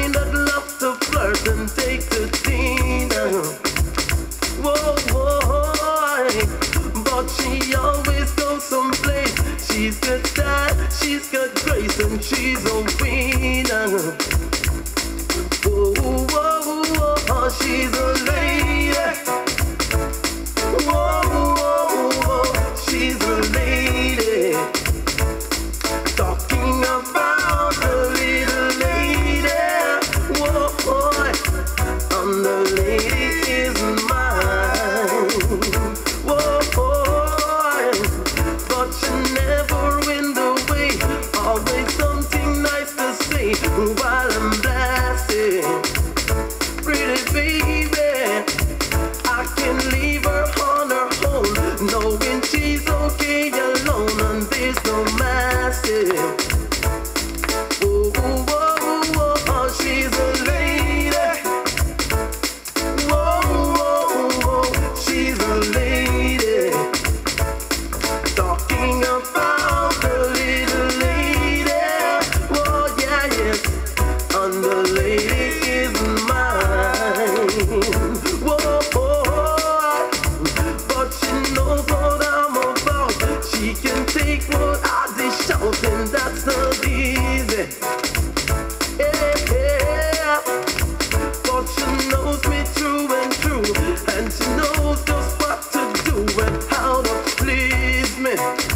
kind that love to flirt and take the dinner. Whoa, whoa, but she always goes someplace. She's got that, she's got grace, and she's a winner. while I'm blasted. Pretty baby, I can leave her on her own, knowing she's okay alone. Amen.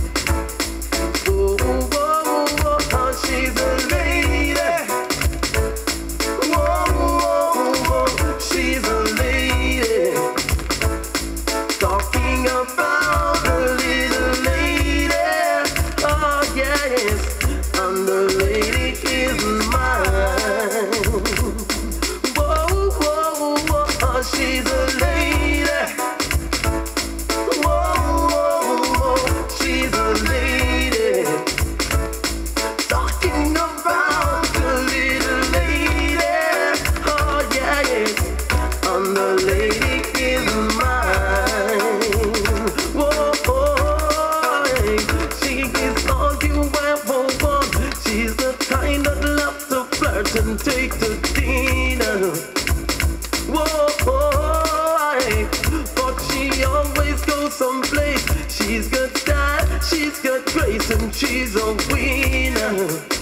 she's a winner.